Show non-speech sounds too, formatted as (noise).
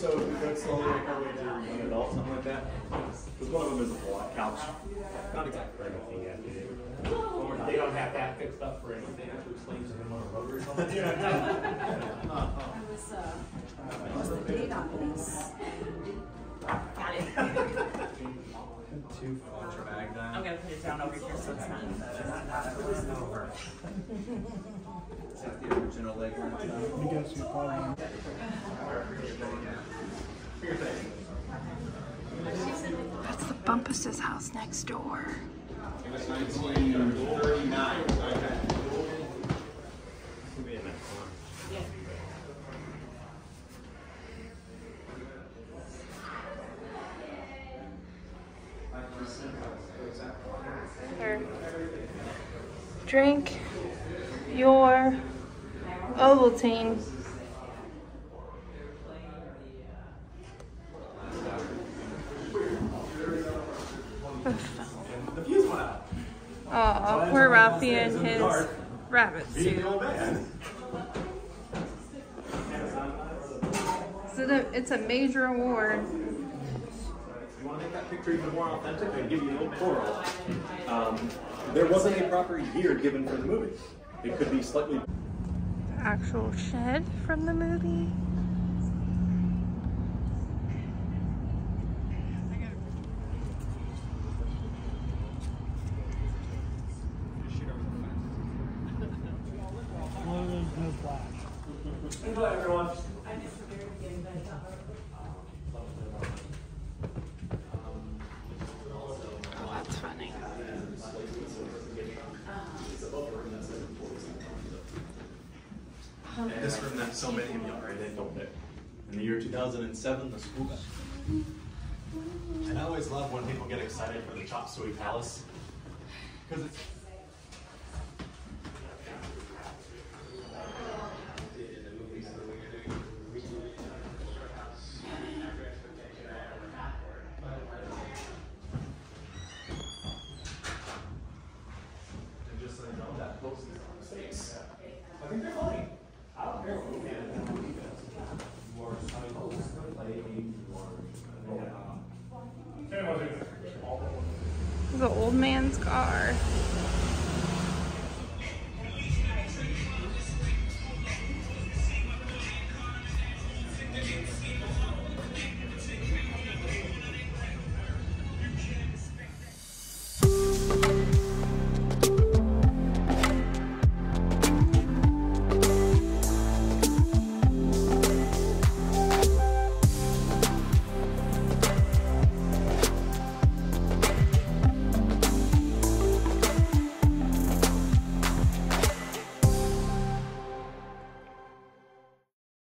slowly make our way to an adult, something like that. Because one of them is a pull-out couch. Not exactly for anything yet. They don't have that fixed up for anything, to explain to them on a road or something. (laughs) I was, uh, I was the date on this. Got it. Too far dramatic I'm gonna put it down over here so it's not, not, not over. (laughs) Is that the original leg length? That's the Bumpus's house next door. Drink your Ovaltine. The fuse went out. Aw, poor Ralphie and his rabbit Being suit. the old. So the- it's a major award. You want to make that picture even more authentic? I give you a little coral. Um, there wasn't a proper year given for the movie. It could be slightly. Actual shed from the movie. Enjoy, everyone. Oh, that's funny. And this room that so many of you already built it. In the year 2007, the school. (laughs) And I always love when people get excited for the Chop Suey Palace. Because it's. And just so you know, that post is on the space. I think they're funny. I don't care what movie it is. You are supposed to play The old man's car.